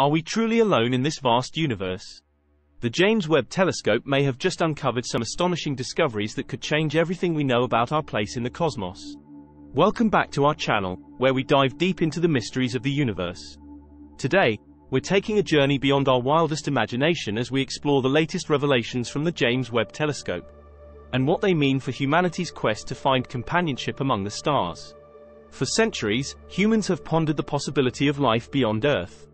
Are we truly alone in this vast universe? The James Webb Telescope may have just uncovered some astonishing discoveries that could change everything we know about our place in the cosmos. Welcome back to our channel, where we dive deep into the mysteries of the universe. Today, we're taking a journey beyond our wildest imagination as we explore the latest revelations from the James Webb Telescope and what they mean for humanity's quest to find companionship among the stars. For centuries, humans have pondered the possibility of life beyond Earth.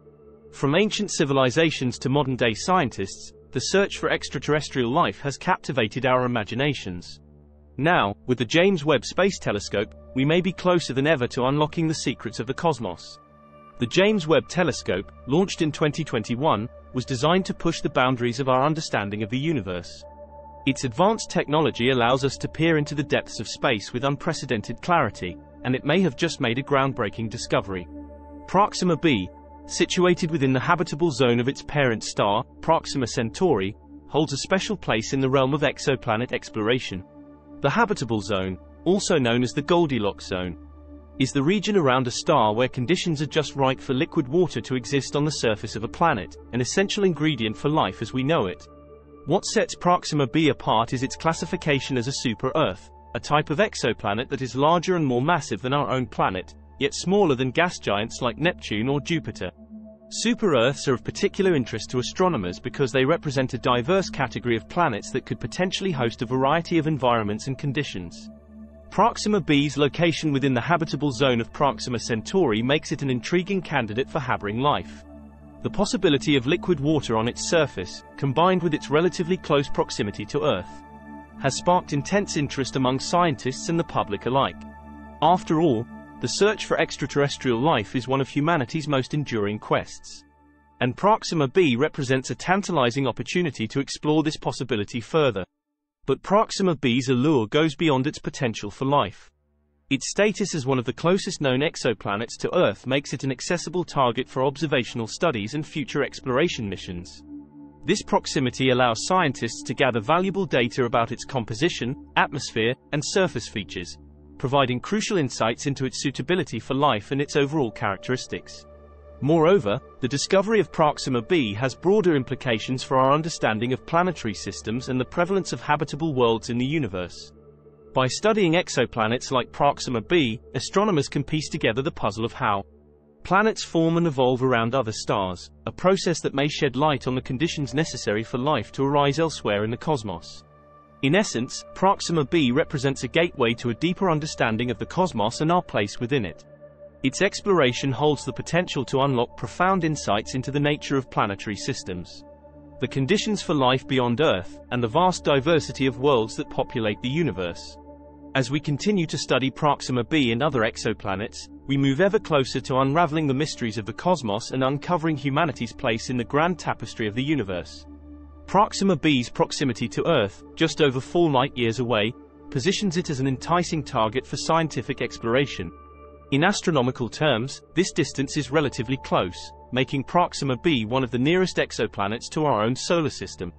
From ancient civilizations to modern-day scientists, the search for extraterrestrial life has captivated our imaginations. Now, with the James Webb Space Telescope, we may be closer than ever to unlocking the secrets of the cosmos. The James Webb Telescope, launched in 2021, was designed to push the boundaries of our understanding of the universe. Its advanced technology allows us to peer into the depths of space with unprecedented clarity, and it may have just made a groundbreaking discovery. Proxima b, situated within the habitable zone of its parent star, Proxima Centauri, holds a special place in the realm of exoplanet exploration. The habitable zone, also known as the Goldilocks zone, is the region around a star where conditions are just right for liquid water to exist on the surface of a planet, an essential ingredient for life as we know it. What sets Proxima b apart is its classification as a super-Earth, a type of exoplanet that is larger and more massive than our own planet, yet smaller than gas giants like Neptune or Jupiter. Super-Earths are of particular interest to astronomers because they represent a diverse category of planets that could potentially host a variety of environments and conditions. Proxima b's location within the habitable zone of Proxima Centauri makes it an intriguing candidate for harboring life. The possibility of liquid water on its surface, combined with its relatively close proximity to Earth, has sparked intense interest among scientists and the public alike. After all, the search for extraterrestrial life is one of humanity's most enduring quests. And Proxima b represents a tantalizing opportunity to explore this possibility further. But Proxima b's allure goes beyond its potential for life. Its status as one of the closest known exoplanets to Earth makes it an accessible target for observational studies and future exploration missions. This proximity allows scientists to gather valuable data about its composition, atmosphere, and surface features, providing crucial insights into its suitability for life and its overall characteristics. Moreover, the discovery of Proxima b has broader implications for our understanding of planetary systems and the prevalence of habitable worlds in the universe. By studying exoplanets like Proxima b, astronomers can piece together the puzzle of how planets form and evolve around other stars, a process that may shed light on the conditions necessary for life to arise elsewhere in the cosmos. In essence, Proxima b represents a gateway to a deeper understanding of the cosmos and our place within it. Its exploration holds the potential to unlock profound insights into the nature of planetary systems, the conditions for life beyond Earth, and the vast diversity of worlds that populate the universe. As we continue to study Proxima b and other exoplanets, we move ever closer to unraveling the mysteries of the cosmos and uncovering humanity's place in the grand tapestry of the universe. Proxima b's proximity to Earth, just over 4 light-years away, positions it as an enticing target for scientific exploration. In astronomical terms, this distance is relatively close, making Proxima b one of the nearest exoplanets to our own solar system.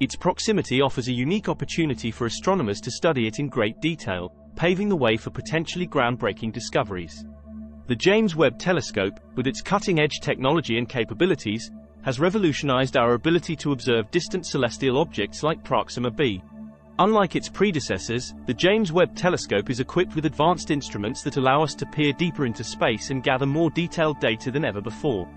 Its proximity offers a unique opportunity for astronomers to study it in great detail, paving the way for potentially groundbreaking discoveries. The James Webb Telescope, with its cutting-edge technology and capabilities, has revolutionized our ability to observe distant celestial objects like Proxima b. Unlike its predecessors, the James Webb Telescope is equipped with advanced instruments that allow us to peer deeper into space and gather more detailed data than ever before.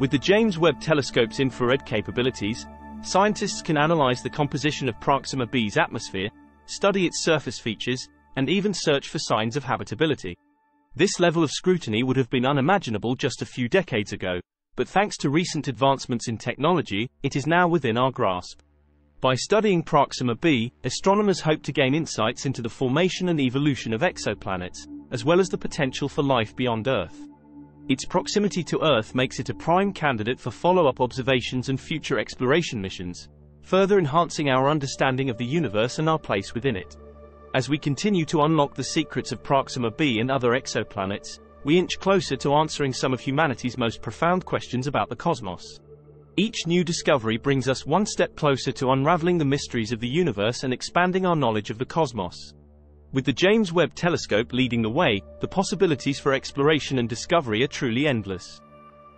With the James Webb Telescope's infrared capabilities, Scientists can analyze the composition of Proxima b's atmosphere, study its surface features, and even search for signs of habitability. This level of scrutiny would have been unimaginable just a few decades ago, but thanks to recent advancements in technology, it is now within our grasp. By studying Proxima b, astronomers hope to gain insights into the formation and evolution of exoplanets, as well as the potential for life beyond Earth. Its proximity to Earth makes it a prime candidate for follow-up observations and future exploration missions, further enhancing our understanding of the universe and our place within it. As we continue to unlock the secrets of Proxima b and other exoplanets, we inch closer to answering some of humanity's most profound questions about the cosmos. Each new discovery brings us one step closer to unraveling the mysteries of the universe and expanding our knowledge of the cosmos. With the James Webb Telescope leading the way, the possibilities for exploration and discovery are truly endless.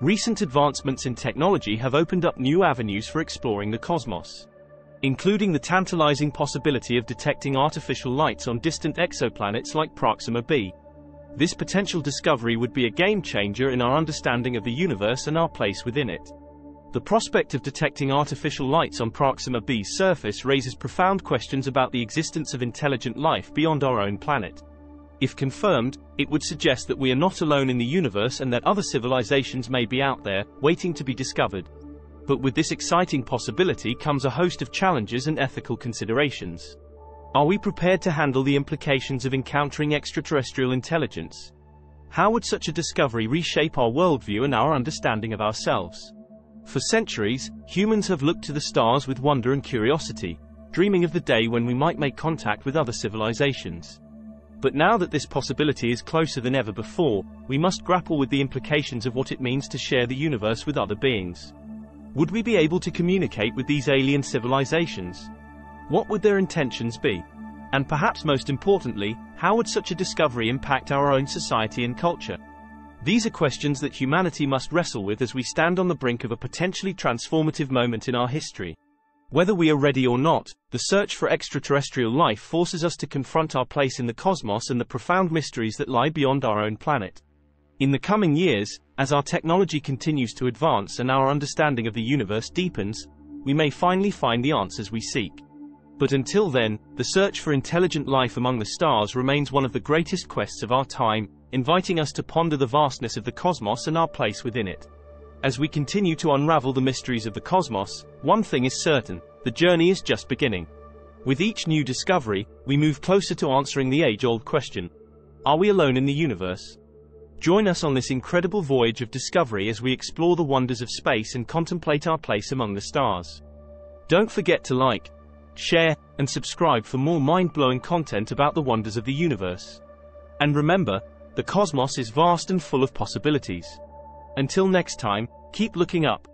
Recent advancements in technology have opened up new avenues for exploring the cosmos, including the tantalizing possibility of detecting artificial lights on distant exoplanets like Proxima b. This potential discovery would be a game changer in our understanding of the universe and our place within it. The prospect of detecting artificial lights on Proxima b's surface raises profound questions about the existence of intelligent life beyond our own planet. If confirmed, it would suggest that we are not alone in the universe and that other civilizations may be out there, waiting to be discovered. But with this exciting possibility comes a host of challenges and ethical considerations. Are we prepared to handle the implications of encountering extraterrestrial intelligence? How would such a discovery reshape our worldview and our understanding of ourselves? For centuries, humans have looked to the stars with wonder and curiosity, dreaming of the day when we might make contact with other civilizations. But now that this possibility is closer than ever before, we must grapple with the implications of what it means to share the universe with other beings. Would we be able to communicate with these alien civilizations? What would their intentions be? And perhaps most importantly, how would such a discovery impact our own society and culture? These are questions that humanity must wrestle with as we stand on the brink of a potentially transformative moment in our history. Whether we are ready or not, the search for extraterrestrial life forces us to confront our place in the cosmos and the profound mysteries that lie beyond our own planet. In the coming years, as our technology continues to advance and our understanding of the universe deepens, we may finally find the answers we seek. But until then, the search for intelligent life among the stars remains one of the greatest quests of our time, inviting us to ponder the vastness of the cosmos and our place within it. As we continue to unravel the mysteries of the cosmos, one thing is certain, the journey is just beginning. With each new discovery, we move closer to answering the age-old question. Are we alone in the universe? Join us on this incredible voyage of discovery as we explore the wonders of space and contemplate our place among the stars. Don't forget to like, share, and subscribe for more mind-blowing content about the wonders of the universe. And remember, the cosmos is vast and full of possibilities. Until next time, keep looking up.